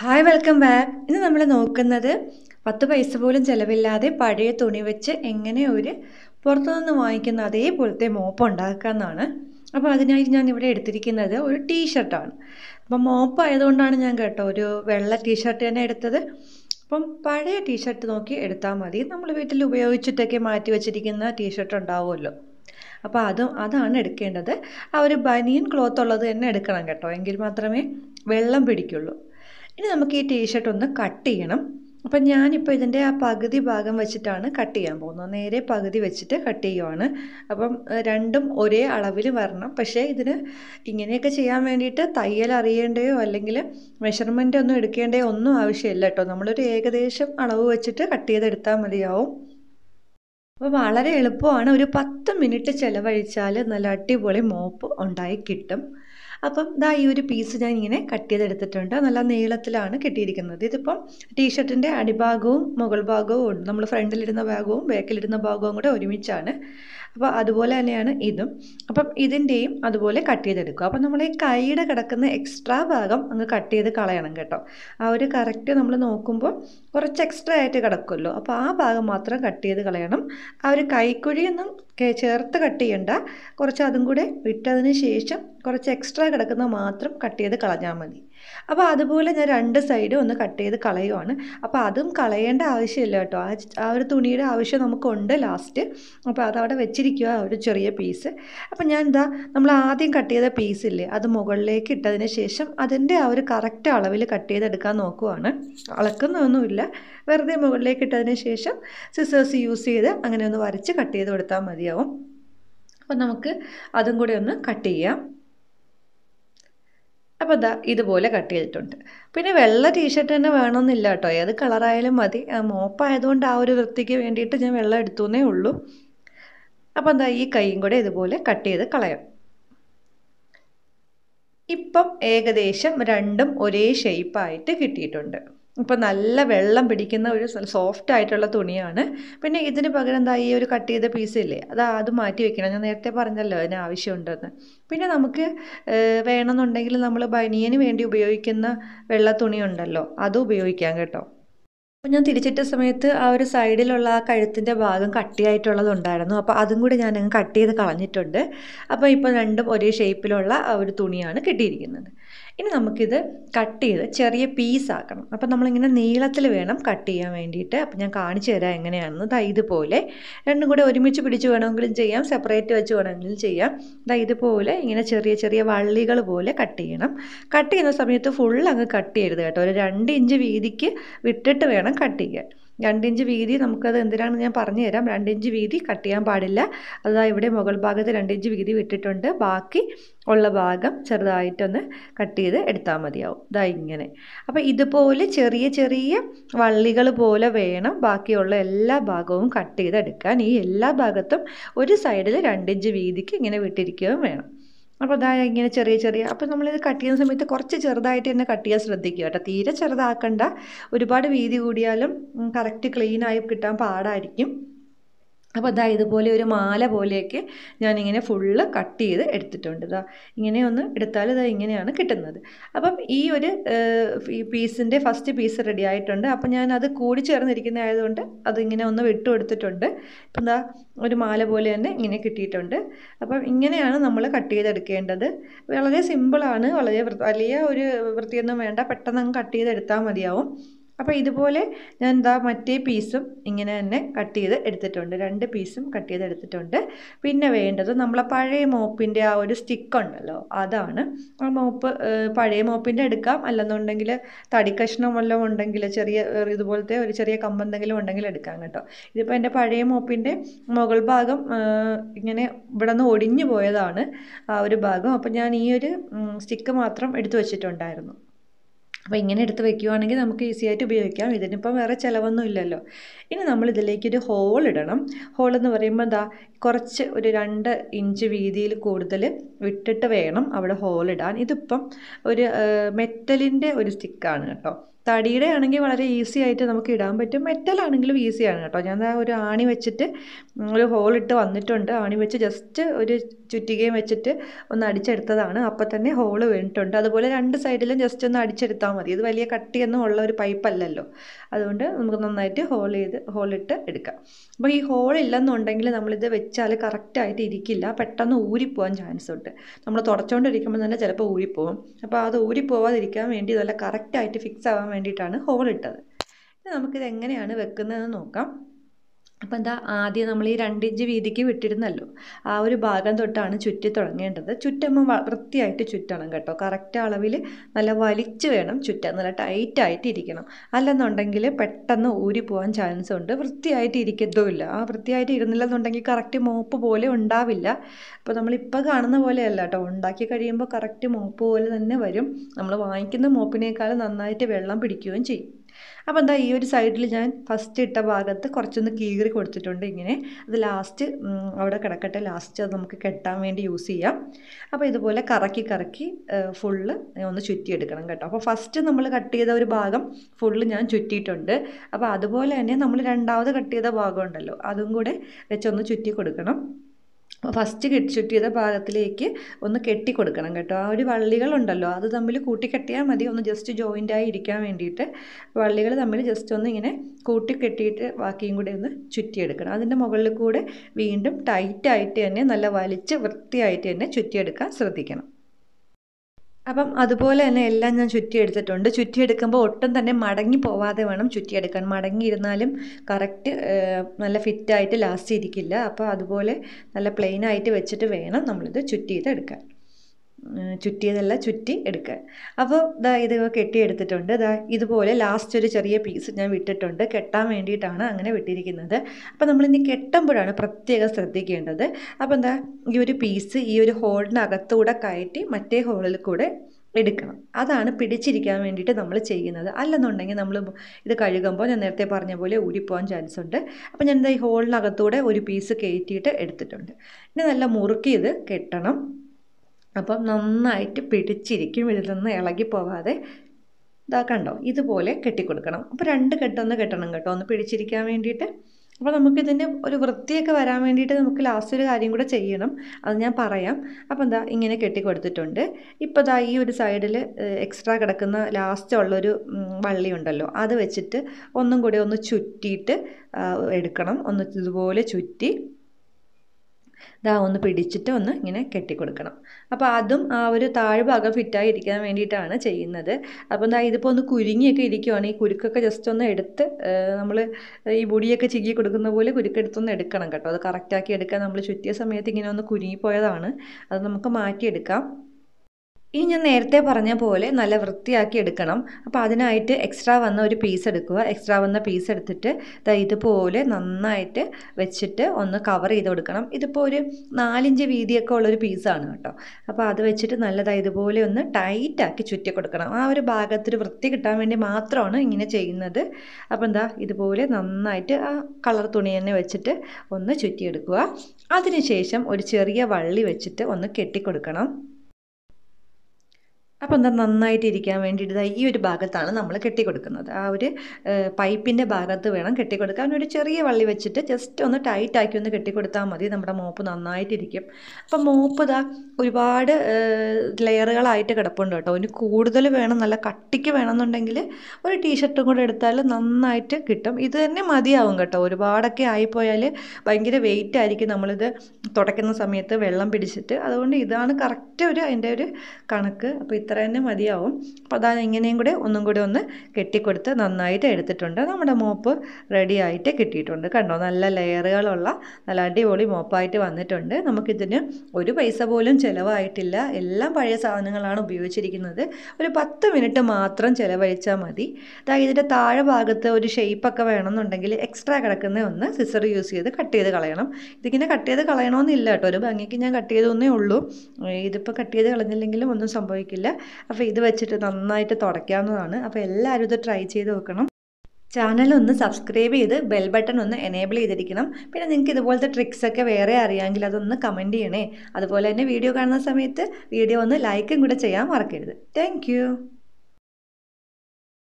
Hi welcome back ഇന്ന് നമ്മൾ നോക്കുന്നത് പത്ത് പൈസ പോലും ചിലവില്ലാതെ പഴയ തുണി വെച്ച് എങ്ങനെ ഒരു പുറത്തുനിന്ന് വാങ്ങിക്കുന്ന അതേപോലത്തെ മോപ്പ് ഉണ്ടാക്കാമെന്നാണ് അപ്പോൾ അതിനായി ഞാൻ ഇവിടെ എടുത്തിരിക്കുന്നത് ഒരു ടീഷർട്ടാണ്. അപ്പം മോപ്പ് ആയതുകൊണ്ടാണ് ഞാൻ കേട്ടോ ഒരു വെള്ള ടീഷർട്ട് തന്നെ എടുത്തത്. അപ്പം പഴയ ടീഷർട്ട് നോക്കി എടുത്താൽ മതി. നമ്മൾ വീട്ടിൽ ഉപയോഗിച്ചിട്ടൊക്കെ മാറ്റി വെച്ചിരിക്കുന്ന ടീഷർട്ട് ഉണ്ടാവുമല്ലോ. അപ്പോൾ അതും അതാണ് എടുക്കേണ്ടത്. ആ ഒരു ബനിയൻ ക്ലോത്ത് ഉള്ളത് തന്നെ എടുക്കണം കേട്ടോ. എങ്കിൽ മാത്രമേ വെള്ളം പിടിക്കുള്ളൂ. ഇനി നമുക്ക് ഈ ടീഷർട്ട് ഒന്ന് കട്ട് ചെയ്യണം. അപ്പം ഞാനിപ്പോൾ ഇതിന്റെ ആ പകുതി ഭാഗം വെച്ചിട്ടാണ് കട്ട് ചെയ്യാൻ പോകുന്നത്. നേരെ പകുതി വെച്ചിട്ട് കട്ട് ചെയ്യുവാണ്. അപ്പം രണ്ടും ഒരേ അളവിൽ വരണം. പക്ഷേ ഇതിന് ഇങ്ങനെയൊക്കെ ചെയ്യാൻ വേണ്ടിയിട്ട് തയ്യൽ അറിയേണ്ടയോ അല്ലെങ്കിൽ മെഷർമെന്റ് ഒന്നും എടുക്കേണ്ടയോ ഒന്നും ആവശ്യമില്ല കേട്ടോ. നമ്മളൊരു ഏകദേശം അളവ് വെച്ചിട്ട് കട്ട് ചെയ്തെടുത്താൽ മതിയാവും. അപ്പോൾ വളരെ എളുപ്പമാണ്. ഒരു പത്ത് മിനിറ്റ് ചിലവഴിച്ചാൽ നല്ല അടിപൊളി മോപ്പ് ഉണ്ടായി കിട്ടും. അപ്പം ദാ ഈ ഒരു പീസ് ഞാൻ ഇങ്ങനെ കട്ട് ചെയ്തെടുത്തിട്ടുണ്ട്. നല്ല നീളത്തിലാണ് കിട്ടിയിരിക്കുന്നത്. ഇതിപ്പം ടീഷർട്ടിന്റെ അടിഭാഗവും മുകൾ ഭാഗവും നമ്മൾ ഫ്രണ്ടിലിടുന്ന ഭാഗവും ബാക്കിലിടുന്ന ഭാഗവും കൂടെ ഒരുമിച്ചാണ്. അപ്പോൾ അതുപോലെ തന്നെയാണ് ഇതും. അപ്പം ഇതിന്റെയും അതുപോലെ കട്ട് ചെയ്തെടുക്കുക. അപ്പം നമ്മൾ ഈ കൈയുടെ കിടക്കുന്ന എക്സ്ട്രാ ഭാഗം അങ്ങ് കട്ട് ചെയ്ത് കളയണം കേട്ടോ. ആ ഒരു കറക്റ്റ് നമ്മൾ നോക്കുമ്പോൾ കുറച്ച് എക്സ്ട്രാ ആയിട്ട് കിടക്കുമല്ലോ. അപ്പോൾ ആ ഭാഗം മാത്രം കട്ട് ചെയ്ത് കളയണം. ആ ഒരു കൈക്കുഴിയൊന്നും ചേർത്ത് കട്ട് ചെയ്യണ്ട. കുറച്ച് അതും കൂടെ വിട്ടതിന് ശേഷം കുറച്ച് എക്സ്ട്രാ കിടക്കുന്ന മാത്രം കട്ട് ചെയ്ത് കളഞ്ഞാൽ മതി. അപ്പോൾ അതുപോലെ ഞാൻ രണ്ട് സൈഡും ഒന്ന് കട്ട് ചെയ്ത് കളയുവാണ്. അപ്പോൾ അതും കളയേണ്ട ആവശ്യമില്ല കേട്ടോ. ആ ആ ഒരു തുണിയുടെ ആവശ്യം നമുക്കുണ്ട് ലാസ്റ്റ് അപ്പോൾ അതവിടെ വെച്ചിരിക്കുക ഒരു ചെറിയ പീസ് അപ്പോൾ ഞാൻ എന്താ നമ്മൾ ആദ്യം കട്ട് ചെയ്ത പീസില്ലേ അത് മുകളിലേക്ക് ഇട്ടതിന് ശേഷം അതിന്റെ ആ ഒരു കറക്റ്റ് അളവിൽ കട്ട് ചെയ്തെടുക്കാൻ നോക്കുവാണ്. അളക്കുന്നൊന്നുമില്ല വെറുതെ മുകളിലേക്ക് ഇട്ടതിന് ശേഷം സിസേഴ്സ് യൂസ് ചെയ്ത് അങ്ങനെ ഒന്ന് വരച്ച് കട്ട് ചെയ്ത് കൊടുത്താൽ മതിയാവും. അപ്പം നമുക്ക് അതും കൂടെ ഒന്ന് കട്ട് ചെയ്യാം. അപ്പോൾ ദാ ഇതുപോലെ കട്ട് ചെയ്തിട്ടുണ്ട്. പിന്നെ വെള്ള ടീഷർട്ട് തന്നെ വേണമെന്നില്ല കേട്ടോ. ഏത് കളറായാലും മതി. മോപ്പായതുകൊണ്ട് ആ ഒരു വൃത്തിക്ക് വേണ്ടിയിട്ട് ഞാൻ വെള്ളം എടുത്തുന്നേ ഉള്ളൂ. അപ്പോൾ എന്താ ഈ കൈയും കൂടെ ഇതുപോലെ കട്ട് ചെയ്ത് കളയാം. ഇപ്പം ഏകദേശം രണ്ടും ഒരേ ഷേപ്പായിട്ട് കിട്ടിയിട്ടുണ്ട്. ഇപ്പം നല്ല വെള്ളം പിടിക്കുന്ന ഒരു സോഫ്റ്റ് ആയിട്ടുള്ള തുണിയാണ്. പിന്നെ ഇതിന് പകരം എന്താ ഈ ഒരു കട്ട് ചെയ്ത പീസില്ലേ അത് അത് മാറ്റി വെക്കണം. ഞാൻ നേരത്തെ പറഞ്ഞല്ലോ അതിന് ആവശ്യമുണ്ടെന്ന്. പിന്നെ നമുക്ക് വേണമെന്നുണ്ടെങ്കിൽ നമ്മൾ ബനിയന് വേണ്ടി ഉപയോഗിക്കുന്ന വെള്ള തുണി ഉണ്ടല്ലോ അത് ഉപയോഗിക്കാം കേട്ടോ. അപ്പോൾ ഞാൻ തിരിച്ചിട്ട സമയത്ത് ആ ഒരു സൈഡിലുള്ള ആ കഴുത്തിന്റെ ഭാഗം കട്ടിയായിട്ടുള്ളതുണ്ടായിരുന്നു. അപ്പോൾ അതും കൂടി ഞാൻ അങ്ങ് കട്ട് ചെയ്ത് കളഞ്ഞിട്ടുണ്ട്. അപ്പോൾ ഇപ്പോൾ രണ്ടും ഒരേ ഷേപ്പിലുള്ള ഒരു തുണിയാണ് കിട്ടിയിരിക്കുന്നത്. ഇനി നമുക്കിത് കട്ട് ചെയ്ത് ചെറിയ പീസ് ആക്കണം. അപ്പോൾ നമ്മളിങ്ങനെ നീളത്തിൽ വേണം കട്ട് ചെയ്യാൻ വേണ്ടിയിട്ട്. അപ്പോൾ ഞാൻ കാണിച്ചു തരാം എങ്ങനെയാണെന്ന്. ദാ ഇതുപോലെ. രണ്ടും കൂടെ ഒരുമിച്ച് പിടിച്ച് വേണമെങ്കിലും ചെയ്യാം. സെപ്പറേറ്റ് വെച്ച് വേണമെങ്കിലും ചെയ്യാം. ദാ ഇതുപോലെ ഇങ്ങനെ ചെറിയ ചെറിയ വള്ളികൾ പോലെ കട്ട് ചെയ്യണം. കട്ട് ചെയ്യുന്ന സമയത്ത് ഫുൾ അങ്ങ് കട്ട് ചെയ്യരുത് കേട്ടോ. ഒരു രണ്ട് ഇഞ്ച് വീതിക്ക് വിട്ടിട്ട് വേണം കട്ട് ചെയ്യാൻ. രണ്ട് ഇഞ്ച് വീതി നമുക്കത് എന്തിനാണെന്ന് ഞാൻ പറഞ്ഞു തരാം രണ്ട് ഇഞ്ച് വീതി കട്ട് ചെയ്യാൻ പാടില്ല. അതാ ഇവിടെ മുകൾ ഭാഗത്ത് രണ്ട് ഇഞ്ച് വീതി വിട്ടിട്ടുണ്ട്. ബാക്കി ഉള്ള ഭാഗം ചെറുതായിട്ടൊന്ന് കട്ട് ചെയ്ത് എടുത്താൽ മതിയാവും. ഇതാ ഇങ്ങനെ. അപ്പോൾ ഇതുപോലെ ചെറിയ ചെറിയ വള്ളികൾ പോലെ വേണം ബാക്കിയുള്ള എല്ലാ ഭാഗവും കട്ട് ചെയ്തെടുക്കാൻ. ഈ എല്ലാ ഭാഗത്തും ഒരു സൈഡിൽ രണ്ട് ഇഞ്ച് വീതിക്ക് ഇങ്ങനെ വിട്ടിരിക്കുകയും വേണം. അപ്പോൾ അതാ ഇങ്ങനെ ചെറിയ ചെറിയ അപ്പോൾ നമ്മളിത് കട്ട് ചെയ്യുന്ന സമയത്ത് കുറച്ച് ചെറുതായിട്ട് തന്നെ കട്ട് ചെയ്യാൻ ശ്രദ്ധിക്കുക കേട്ടോ. തീരെ ചെറുതാക്കണ്ട. ഒരുപാട് വീതി കൂടിയാലും കറക്റ്റ് ക്ലീനായി കിട്ടാൻ പാടായിരിക്കും. അപ്പോൾ അതാ ഇതുപോലെ ഒരു മാല പോലെയൊക്കെ ഞാനിങ്ങനെ ഫുള്ള് കട്ട് ചെയ്ത് എടുത്തിട്ടുണ്ട് ഇതാ ഇങ്ങനെ ഒന്ന് എടുത്താൽ ഇതാ ഇങ്ങനെയാണ് കിട്ടുന്നത്. അപ്പം ഈ ഒരു പീസിന്റെ ഫസ്റ്റ് പീസ് റെഡി ആയിട്ടുണ്ട്. അപ്പം ഞാൻ അത് കൂടി ചേർന്നിരിക്കുന്ന ആയതുകൊണ്ട് അതിങ്ങനെ ഒന്ന് വിട്ടു കൊടുത്തിട്ടുണ്ട്. ഇപ്പം എന്താ ഒരു മാല പോലെ തന്നെ ഇങ്ങനെ കിട്ടിയിട്ടുണ്ട്. അപ്പം ഇങ്ങനെയാണ് നമ്മൾ കട്ട് ചെയ്തെടുക്കേണ്ടത്. വളരെ സിമ്പിളാണ് വളരെ വലിയ ഒരു വൃത്തിയൊന്നും വേണ്ട. പെട്ടെന്ന് അങ്ങ് കട്ട് ചെയ്തെടുത്താൽ മതിയാവും. അപ്പോൾ ഇതുപോലെ ഞാൻ എന്താ മറ്റേ പീസും ഇങ്ങനെ തന്നെ കട്ട് ചെയ്ത് എടുത്തിട്ടുണ്ട്. രണ്ട് പീസും കട്ട് ചെയ്ത് എടുത്തിട്ടുണ്ട്. പിന്നെ വേണ്ടത് നമ്മളെ പഴയ മോപ്പിന്റെ ആ ഒരു സ്റ്റിക്ക് ഉണ്ടല്ലോ അതാണ്. ആ മോപ്പ് പഴയ മോപ്പിന്റെ എടുക്കാം. അല്ലെന്നുണ്ടെങ്കിൽ തടിക്കഷ്ണം വല്ലതും ഉണ്ടെങ്കിൽ ചെറിയ ഇതുപോലത്തെ ഒരു ചെറിയ കമ്പ് എന്തെങ്കിലും ഉണ്ടെങ്കിൽ എടുക്കാം കേട്ടോ. ഇതിപ്പോൾ എന്റെ പഴയ മോപ്പിന്റെ മുകൾ ഭാഗം ഇങ്ങനെ ഇവിടെ നിന്ന് ഒടിഞ്ഞു പോയതാണ് ആ ഒരു ഭാഗം. അപ്പോൾ ഞാൻ ഈ ഒരു സ്റ്റിക്ക് മാത്രം എടുത്തു വെച്ചിട്ടുണ്ടായിരുന്നു. അപ്പോൾ ഇങ്ങനെ എടുത്ത് വെക്കുവാണെങ്കിൽ നമുക്ക് ഈസി ആയിട്ട് ഉപയോഗിക്കാം. ഇതിനിപ്പം വേറെ ചിലവൊന്നും ഇല്ലല്ലോ. ഇനി നമ്മൾ ഇതിലേക്കൊരു ഹോൾ ഇടണം. ഹോൾ എന്ന് പറയുമ്പോൾ എന്താ കുറച്ച് ഒരു രണ്ട് ഇഞ്ച് വീതിയിൽ കൂടുതൽ വിട്ടിട്ട് വേണം അവിടെ ഹോൾ ഇടാൻ. ഇതിപ്പം ഒരു മെറ്റലിന്റെ ഒരു സ്റ്റിക്കാണ് കേട്ടോ. തടിയുടെ ആണെങ്കിൽ വളരെ ഈസി ആയിട്ട് നമുക്ക് ഇടാൻ പറ്റും. മെറ്റൽ മെറ്റലാണെങ്കിലും ഈസിയാണ് കേട്ടോ. ഞാൻ ഒരു ആണി വെച്ചിട്ട് ഒരു ഹോളിട്ട് വന്നിട്ടുണ്ട്. ആണി വെച്ച് ജസ്റ്റ് ഒരു ചുറ്റികയും വെച്ചിട്ട് ഒന്ന് അടിച്ചെടുത്തതാണ്. അപ്പോൾ തന്നെ ഹോൾ വീണിട്ടുണ്ട്. അതുപോലെ രണ്ട് സൈഡിലും ജസ്റ്റ് ഒന്ന് അടിച്ചെടുത്താൽ മതി. ഇത് വലിയ കട്ടിയൊന്നും ഉള്ള ഒരു പൈപ്പ് അല്ലല്ലോ. അതുകൊണ്ട് നമുക്ക് നന്നായിട്ട് ഹോൾ ചെയ്ത് ഹോളിട്ട് എടുക്കാം. അപ്പോൾ ഈ ഹോൾ ഇല്ലെന്നുണ്ടെങ്കിൽ നമ്മളിത് വെച്ചാൽ കറക്റ്റായിട്ട് ഇരിക്കില്ല. പെട്ടെന്ന് ഊരിപ്പോവാൻ ചാൻസ് ഉണ്ട്. നമ്മൾ തുടച്ചുകൊണ്ടിരിക്കുമ്പോൾ തന്നെ ചിലപ്പോൾ ഊരിപ്പോകും അപ്പോൾ അത് ഊരിപ്പോവാതിരിക്കാൻ വേണ്ടി നല്ല കറക്റ്റായിട്ട് ഫിക്സ് ആവാൻ വേണ്ടിയിട്ടാണ് ഹോൾ ഇട്ടത്. ഇനി ഇത് എങ്ങനെയാണ് വെക്കുന്നതെന്ന് നോക്കാം. അപ്പോൾ എന്താ ആദ്യം നമ്മൾ ഈ രണ്ടിഞ്ച് വീതിക്ക് വിട്ടിരുന്നല്ലോ. ആ ഒരു ഭാഗം തൊട്ടാണ് ചുറ്റി തുടങ്ങേണ്ടത്. ചുറ്റുമ്പോൾ വൃത്തിയായിട്ട് ചുറ്റണം കേട്ടോ. കറക്റ്റ് അളവിൽ നല്ല വലിച്ച് വേണം ചുറ്റാൻ. നല്ല ടൈറ്റായിട്ട് ഇരിക്കണം അല്ലെന്നുണ്ടെങ്കിൽ പെട്ടെന്ന് ഊരി പോകാൻ ചാൻസ് ഉണ്ട്. വൃത്തിയായിട്ട് ഇരിക്കത്തുമില്ല ആ വൃത്തിയായിട്ട് ഇരുന്നില്ലെന്നുണ്ടെങ്കിൽ കറക്റ്റ് മോപ്പ് പോലെ ഉണ്ടാവില്ല. അപ്പോൾ നമ്മളിപ്പോൾ കാണുന്ന പോലെയല്ല കേട്ടോ. ഉണ്ടാക്കി കഴിയുമ്പോൾ കറക്റ്റ് മോപ്പ് പോലെ തന്നെ വരും. നമ്മൾ വാങ്ങിക്കുന്ന മോപ്പിനേക്കാൾ നന്നായിട്ട് വെള്ളം പിടിക്കുകയും ചെയ്യും. അപ്പോൾ എന്താ ഈ ഒരു സൈഡിൽ ഞാൻ ഫസ്റ്റ് ഇട്ട ഭാഗത്ത് കുറച്ചൊന്ന് കീറി കൊടുത്തിട്ടുണ്ട് ഇങ്ങനെ. അത് ലാസ്റ്റ് അവിടെ കിടക്കട്ടെ. ലാസ്റ്റ് അത് നമുക്ക് കെട്ടാൻ വേണ്ടി യൂസ് ചെയ്യാം. അപ്പോൾ ഇതുപോലെ കറക്കി കറക്കി ഫുള്ള് ഒന്ന് ചുറ്റിയെടുക്കണം കേട്ടോ. അപ്പോൾ ഫസ്റ്റ് നമ്മൾ കട്ട് ചെയ്ത ഒരു ഭാഗം ഫുള്ള് ഞാൻ ചുറ്റിയിട്ടുണ്ട്. അപ്പോൾ അതുപോലെ തന്നെ നമ്മൾ രണ്ടാമത് കട്ട് ചെയ്ത ഭാഗം ഉണ്ടല്ലോ അതും കൂടെ വെച്ചൊന്ന് ചുറ്റി കൊടുക്കണം. ഫസ്റ്റ് കെട്ടി ചുറ്റിയത ഭാഗത്തിലേക്ക് ഒന്ന് കെട്ടി കൊടുക്കണം കേട്ടോ. ആ ഒരു വള്ളികളുണ്ടല്ലോ അത് തമ്മിൽ കൂട്ടിക്കെട്ടിയാൽ മതി. ഒന്ന് ജസ്റ്റ് ജോയിന്റ് ആയി ഇരിക്കാൻ വേണ്ടിയിട്ട് വള്ളികൾ തമ്മിൽ ജസ്റ്റ് ഒന്ന് ഇങ്ങനെ കൂട്ടിക്കെട്ടിയിട്ട് ബാക്കിയും കൂടി ഒന്ന് ചുറ്റിയെടുക്കണം. അതിന്റെ മുകളിൽ കൂടെ വീണ്ടും ടൈറ്റായിട്ട് തന്നെ നല്ല വലിച്ച് വൃത്തിയായിട്ട് തന്നെ ചുറ്റിയെടുക്കാൻ ശ്രദ്ധിക്കണം. അപ്പം അതുപോലെ തന്നെ എല്ലാം ഞാൻ ചുറ്റിയെടുത്തിട്ടുണ്ട്. ചുറ്റിയെടുക്കുമ്പോൾ ഒട്ടും തന്നെ മടങ്ങി പോവാതെ വേണം ചുറ്റിയെടുക്കാൻ. മടങ്ങിയിരുന്നാലും കറക്റ്റ് നല്ല ഫിറ്റായിട്ട് ലാസ്റ്റ് ഇരിക്കില്ല. അപ്പോൾ അതുപോലെ നല്ല പ്ലെയിനായിട്ട് വെച്ചിട്ട് വേണം നമ്മളിത് ചുറ്റിയതെടുക്കാൻ. ചുറ്റിയതല്ല ചുറ്റി എടുക്കുക അപ്പോൾ ദാ ഇത് കെട്ടിയെടുത്തിട്ടുണ്ട്. ദാ ഇതുപോലെ ലാസ്റ്റ് ഒരു ചെറിയ പീസ് ഞാൻ വിട്ടിട്ടുണ്ട്. കെട്ടാൻ വേണ്ടിയിട്ടാണ് അങ്ങനെ വിട്ടിരിക്കുന്നത്. അപ്പോൾ നമ്മളിനി കെട്ടുമ്പോഴാണ് പ്രത്യേകം ശ്രദ്ധിക്കേണ്ടത്. അപ്പോൾ എന്താ ഈ ഒരു പീസ് ഈ ഒരു ഹോളിനകത്തൂടെ കയറ്റി മറ്റേ ഹോളിൽ കൂടെ എടുക്കണം. അതാണ് പിടിച്ചിരിക്കാൻ വേണ്ടിയിട്ട് നമ്മൾ ചെയ്യുന്നത്. അല്ലെന്നുണ്ടെങ്കിൽ നമ്മൾ ഇത് കഴുകുമ്പോൾ ഞാൻ നേരത്തെ പറഞ്ഞ പോലെ ഊരിപ്പോകാൻ ചാൻസ് ഉണ്ട്. അപ്പോൾ ഞാൻ ഈ ഹോളിനകത്തൂടെ ഒരു പീസ് കയറ്റിയിട്ട് എടുത്തിട്ടുണ്ട്. ഇനി നല്ല മുറുക്കി ഇത് കെട്ടണം. അപ്പം നന്നായിട്ട് പിടിച്ചിരിക്കും. ഇതിൽ നിന്ന് ഇളകി പോവാതെ ഇതാ കണ്ടോ ഇതുപോലെ കെട്ടിക്കൊടുക്കണം. അപ്പോൾ രണ്ട് കെട്ടൊന്ന് കെട്ടണം കേട്ടോ ഒന്ന് പിടിച്ചിരിക്കാൻ വേണ്ടിയിട്ട്. അപ്പോൾ നമുക്കിതിന്റെ ഒരു വൃത്തിയൊക്കെ വരാൻ വേണ്ടിയിട്ട് നമുക്ക് ലാസ്റ്റ് ഒരു കാര്യം കൂടെ ചെയ്യണം. അത് ഞാൻ പറയാം. അപ്പോൾ എന്താ ഇങ്ങനെ കെട്ടിക്കൊടുത്തിട്ടുണ്ട്. ഇപ്പോൾ ഇതാ ഈ ഒരു സൈഡിൽ എക്സ്ട്രാ കിടക്കുന്ന ലാസ്റ്റ് ഉള്ളൊരു വള്ളി ഉണ്ടല്ലോ അത് വെച്ചിട്ട് ഒന്നും കൂടി ഒന്ന് ചുറ്റിയിട്ട് എടുക്കണം. ഒന്ന് ഇതുപോലെ ചുറ്റി ഇതാ ഒന്ന് പിടിച്ചിട്ട് ഒന്ന് ഇങ്ങനെ കെട്ടിക്കൊടുക്കണം. അപ്പോൾ അതും ആ ഒരു താഴ്ഭാഗം ഫിറ്റായി ഇരിക്കാൻ വേണ്ടിയിട്ടാണ് ചെയ്യുന്നത്. അപ്പോൾ എന്താ ഇതിപ്പോൾ ഒന്ന് കുരുങ്ങിയൊക്കെ ഇരിക്കുവാണ്. ഈ കുരുക്കൊക്കെ ജസ്റ്റ് ഒന്ന് എടുത്ത് നമ്മൾ ഈ മുടിയൊക്കെ ചിക്കി കൊടുക്കുന്ന പോലെ കുരുക്കെടുത്തൊന്ന് എടുക്കണം കേട്ടോ. അത് കറക്റ്റാക്കി എടുക്കാൻ നമ്മൾ ചുറ്റിയ സമയത്ത് ഇങ്ങനെ ഒന്ന് കുരുങ്ങിപ്പോയതാണ്. അത് നമുക്ക് മാറ്റിയെടുക്കാം. ഇനി ഞാൻ നേരത്തെ പറഞ്ഞ പോലെ നല്ല വൃത്തിയാക്കി എടുക്കണം. അപ്പോൾ അതിനായിട്ട് എക്സ്ട്രാ വന്ന ഒരു പീസ് എടുക്കുക. എക്സ്ട്രാ വന്ന പീസ് എടുത്തിട്ട് ഇതുപോലെ നന്നായിട്ട് വെച്ചിട്ട് ഒന്ന് കവർ ചെയ്ത് കൊടുക്കണം. ഇതിപ്പോൾ ഒരു നാലിഞ്ച് വീതിയൊക്കെ ഉള്ളൊരു പീസാണ് കേട്ടോ. അപ്പോൾ അത് വെച്ചിട്ട് നല്ലതായി ഇതുപോലെ ഒന്ന് ടൈറ്റാക്കി ചുറ്റി കൊടുക്കണം. ആ ഒരു ഭാഗത്തൊരു വൃത്തി കിട്ടാൻ വേണ്ടി മാത്രമാണ് ഇങ്ങനെ ചെയ്യുന്നത്. അപ്പോൾ എന്താ ഇതുപോലെ നന്നായിട്ട് ആ കളർ തുണി തന്നെ വെച്ചിട്ട് ഒന്ന് ചുറ്റിയെടുക്കുക. അതിനുശേഷം ഒരു ചെറിയ വള്ളി വെച്ചിട്ട് ഒന്ന് കെട്ടിക്കൊടുക്കണം. അപ്പോൾ എന്താ നന്നായിട്ട് ഇരിക്കാൻ വേണ്ടിയിട്ട് ഈ ഒരു ഭാഗത്താണ് നമ്മൾ കെട്ടിക്കൊടുക്കുന്നത്. ആ ഒരു പൈപ്പിന്റെ ഭാഗത്ത് വേണം കെട്ടിക്കൊടുക്കാൻ. ഒരു ചെറിയ വള്ളി വെച്ചിട്ട് ജസ്റ്റ് ഒന്ന് ടൈറ്റാക്കി ഒന്ന് കെട്ടിക്കൊടുത്താൽ മതി. നമ്മുടെ മോപ്പ് നന്നായിട്ടിരിക്കും. അപ്പം മോപ്പ് ഇതാ ഒരുപാട് ലെയറുകളായിട്ട് കിടപ്പുണ്ട് കേട്ടോ. ഇനി കൂടുതൽ വേണം നല്ല കട്ടിക്ക് വേണമെന്നുണ്ടെങ്കിൽ ഒരു ടീഷർട്ടും കൂടെ എടുത്താൽ നന്നായിട്ട് കിട്ടും. ഇത് തന്നെ മതിയാവും കേട്ടോ. ഒരുപാടൊക്കെ ആയിപ്പോയാൽ ഭയങ്കര വെയിറ്റ് ആയിരിക്കും നമ്മളിത് തുടയ്ക്കുന്ന സമയത്ത് വെള്ളം പിടിച്ചിട്ട്. അതുകൊണ്ട് ഇതാണ് കറക്റ്റ് ഒരു അതിന്റെ ഒരു കണക്ക്. അപ്പോൾ ഇത്ര തന്നെ മതിയാവും. അപ്പോൾ അതാണ് ഇങ്ങനെയും കൂടെ ഒന്നും കൂടെ ഒന്ന് കെട്ടിക്കൊടുത്ത് നന്നായിട്ട് എടുത്തിട്ടുണ്ട്. നമ്മുടെ മോപ്പ് റെഡി ആയിട്ട് കിട്ടിയിട്ടുണ്ട് കണ്ടോ? നല്ല ലെയറുകളുള്ള നല്ല അടിപൊളി മോപ്പായിട്ട് വന്നിട്ടുണ്ട്. നമുക്കിതിന് ഒരു പൈസ പോലും ചിലവായിട്ടില്ല. എല്ലാം പഴയ സാധനങ്ങളാണ് ഉപയോഗിച്ചിരിക്കുന്നത്. ഒരു പത്ത് മിനിറ്റ് മാത്രം ചിലവഴിച്ചാൽ മതി. അതായത് ഇതിന്റെ താഴെ ഭാഗത്ത് ഒരു ഷേപ്പൊക്കെ വേണമെന്നുണ്ടെങ്കിൽ എക്സ്ട്രാ കിടക്കുന്ന ഒന്ന് സിസർ യൂസ് ചെയ്ത് കട്ട് ചെയ്ത് കളയണം. ഇതിങ്ങനെ കട്ട് ചെയ്ത് കളയണമെന്നില്ല കേട്ടോ. ഒരു ഭംഗിക്ക് ഞാൻ കട്ട് ചെയ്തൊന്നേ ഉള്ളൂ. ഇതിപ്പോൾ കട്ട് ചെയ്ത് കളഞ്ഞില്ലെങ്കിലും ഒന്നും സംഭവിക്കില്ല. അപ്പോൾ ഇത് വെച്ചിട്ട് നന്നായിട്ട് തുടയ്ക്കാവുന്നതാണ്. അപ്പോൾ എല്ലാവരും ഇത് ട്രൈ ചെയ്ത് നോക്കണം. ചാനൽ ഒന്ന് സബ്സ്ക്രൈബ് ചെയ്ത് ബെൽ ബട്ടൺ ഒന്ന് എനേബിൾ ചെയ്തിരിക്കണം. പിന്നെ നിങ്ങൾക്ക് ഇതുപോലത്തെ ട്രിക്സൊക്കെ വേറെ അറിയാമെങ്കിൽ അതൊന്ന് കമന്റ് ചെയ്യണേ. അതുപോലെ തന്നെ വീഡിയോ കാണുന്ന സമയത്ത് വീഡിയോ ഒന്ന് ലൈക്കും കൂടെ ചെയ്യാൻ മറക്കരുത്. താങ്ക്